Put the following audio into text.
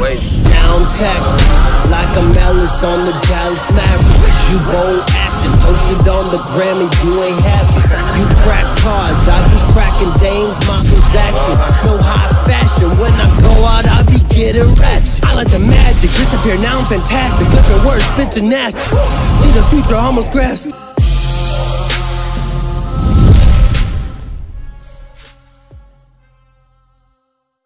Wait. Down Texas, like a malice on the Dallas Mavericks. You bold acting, posted on the gram and you ain't happy. You crack cards, I be cracking dames, my transactions. No high fashion, when I go out, I be getting ratchet. I let the magic disappear, now I'm fantastic. Flipping words, spitting nasty. See the future almost grasped.